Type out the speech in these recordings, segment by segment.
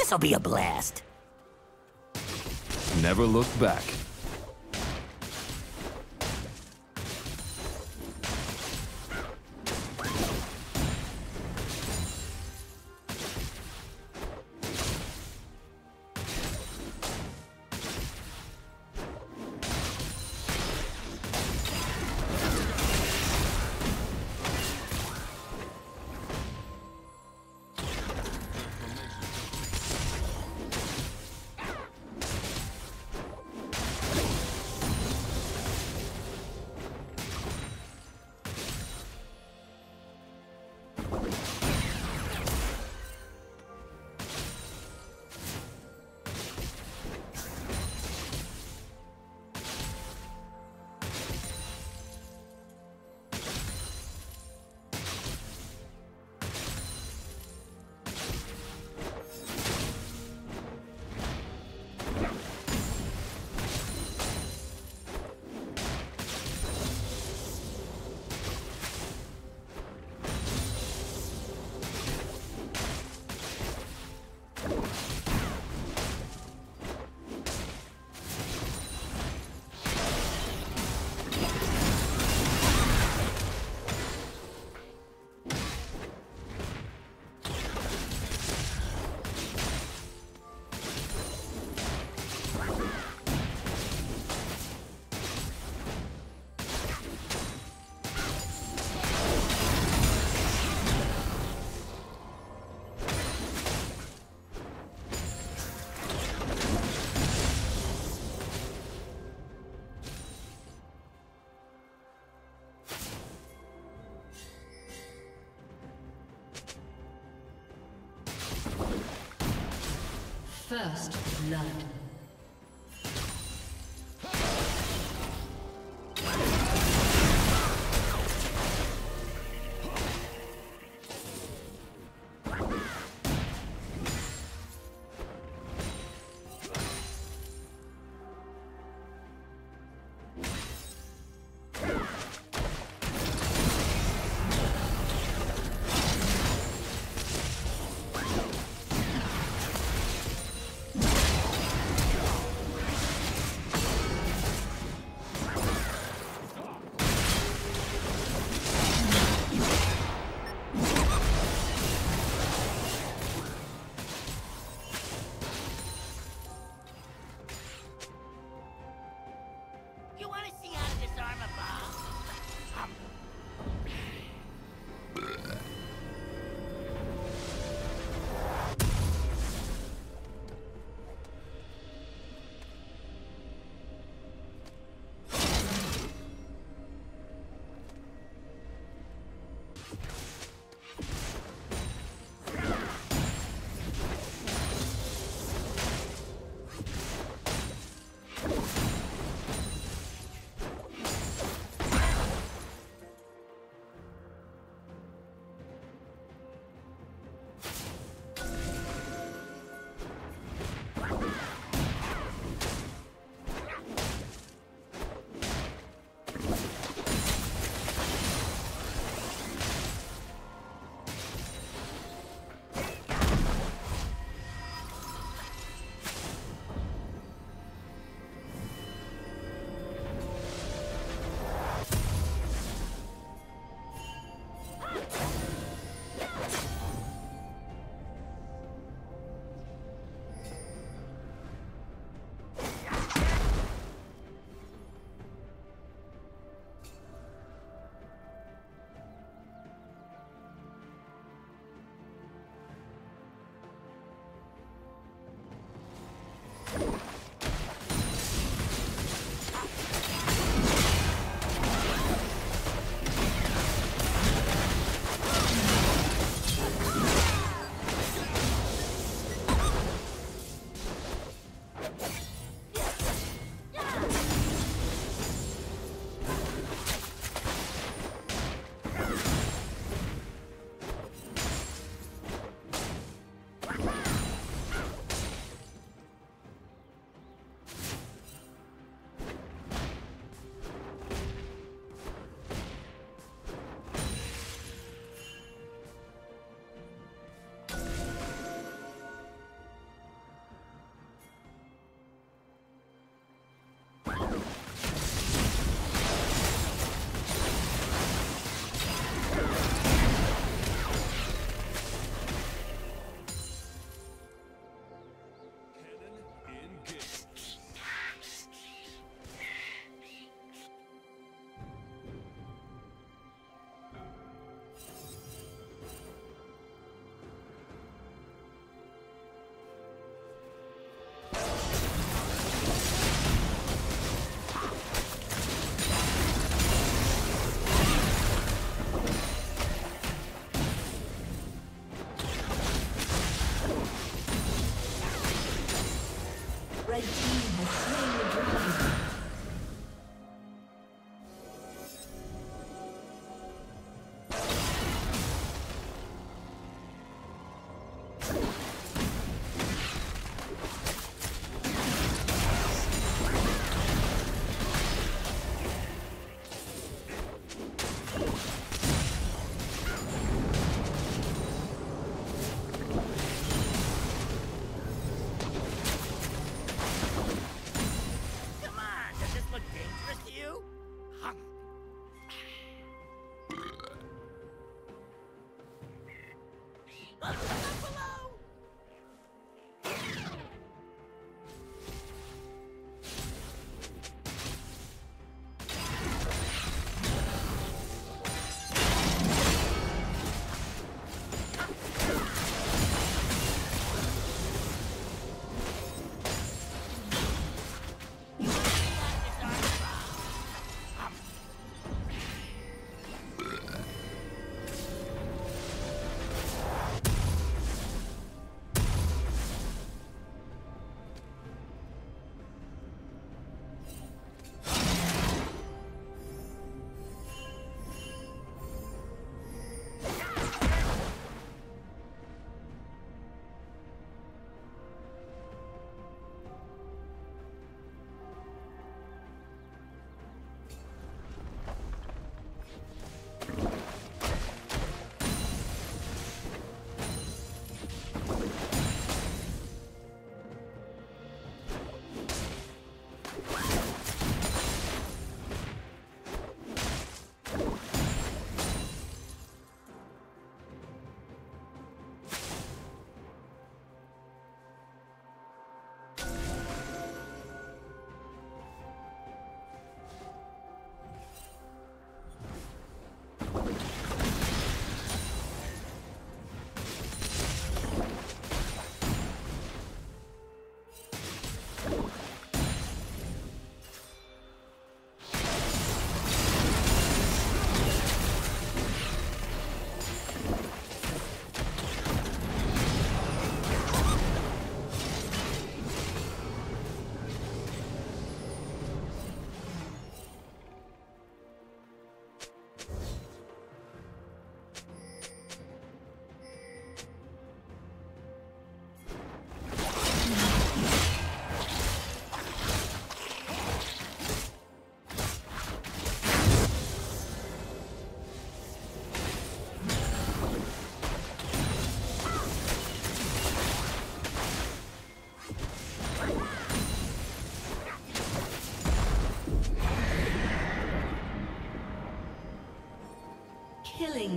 This'll be a blast. Never look back. First blood.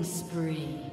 Spree.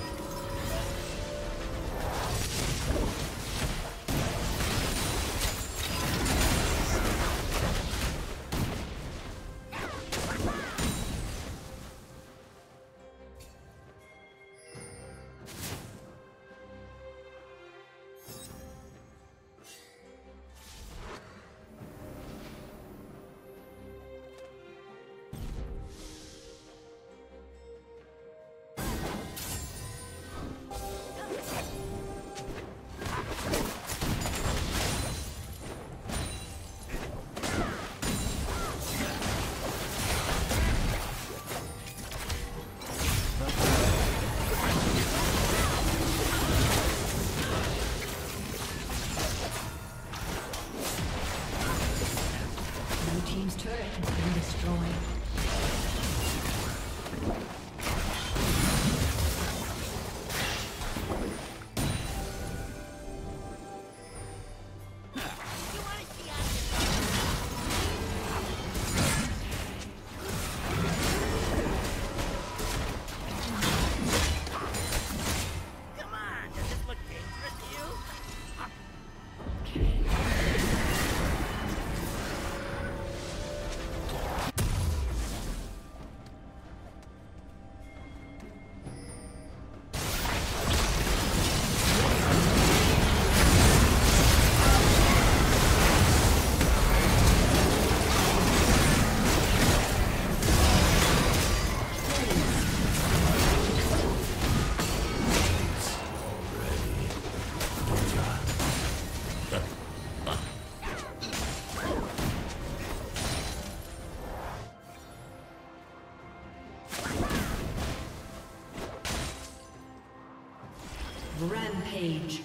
Rampage.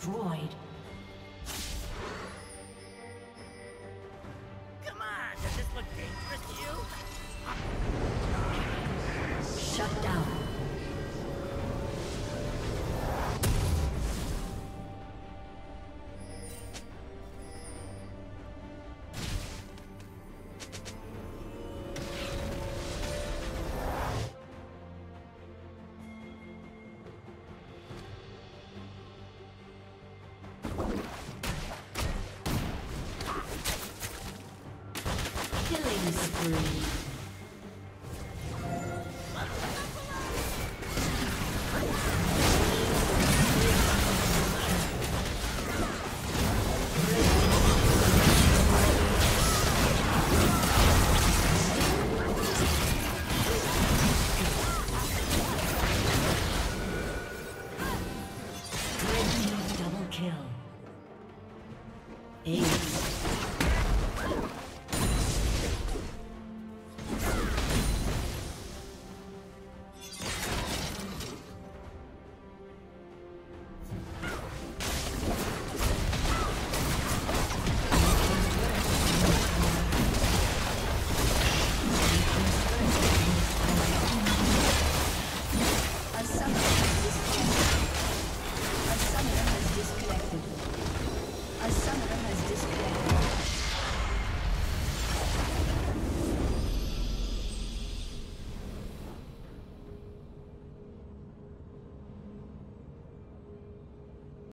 Destroyed.